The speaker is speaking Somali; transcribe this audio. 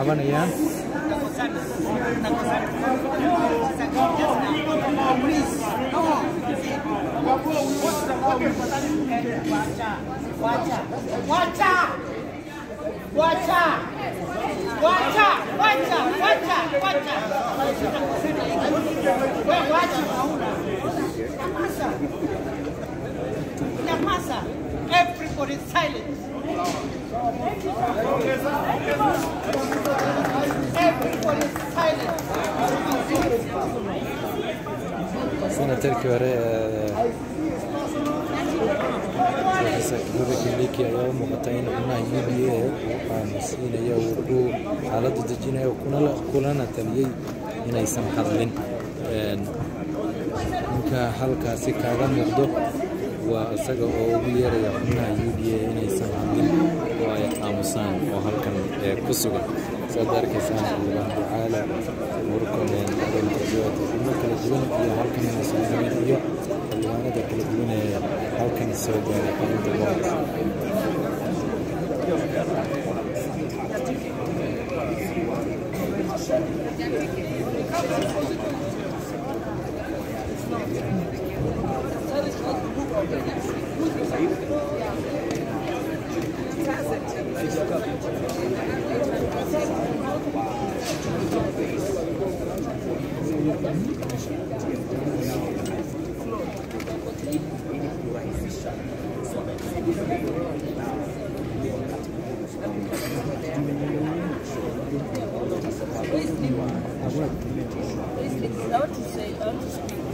அவனையா Wacha, wacha, wacha, for his silence. Sono تذكر gobolka leeki ayaa u muuqatay in xubnaha u b a uu aamusiinaya u xaaladda dejinaya kulana taliyey inaysan hadlin ninka halkaasi kaaga muuqdo waa isaga oo ugu yeeraya xubnaha u d a inaysan amin oo ay aamusaan oo halkan ee ku sugan. Saad arkaysaan ciidan ducaala warkomeen dalkajood xubno kala duwan iyo halkan masliimiin iyo xildhibaanada kala duwan ee halkan soo gaaray qalinta boolka Please, want to say, to speak.